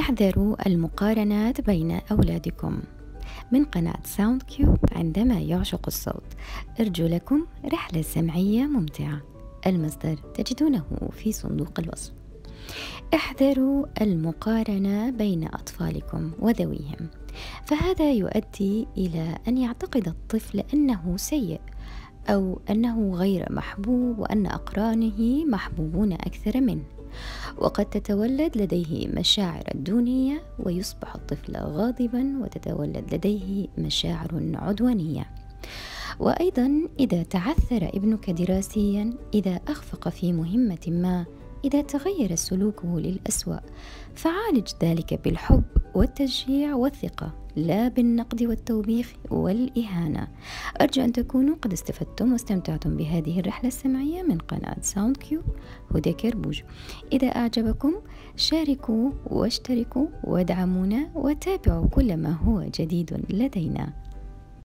احذروا المقارنات بين أولادكم. من قناة Sound Cube عندما يعشق الصوت أرجو لكم رحلة سمعية ممتعة. المصدر تجدونه في صندوق الوصف. احذروا المقارنة بين أطفالكم وذويهم. فهذا يؤدي إلى أن يعتقد الطفل أنه سيء أو أنه غير محبوب وأن أقرانه محبوبون أكثر منه. وقد تتولد لديه مشاعر الدونية ويصبح الطفل غاضبا وتتولد لديه مشاعر عدوانية. وأيضا إذا تعثر ابنك دراسيا إذا أخفق في مهمة ما إذا تغير سلوكه للأسوأ فعالج ذلك بالحب والتشجيع والثقة لا بالنقد والتوبيخ والإهانة. أرجو أن تكونوا قد استفدتم واستمتعتم بهذه الرحلة السمعية من قناة Sound Cube هدى كربوج. إذا أعجبكم شاركوا واشتركوا وادعمونا وتابعوا كل ما هو جديد لدينا.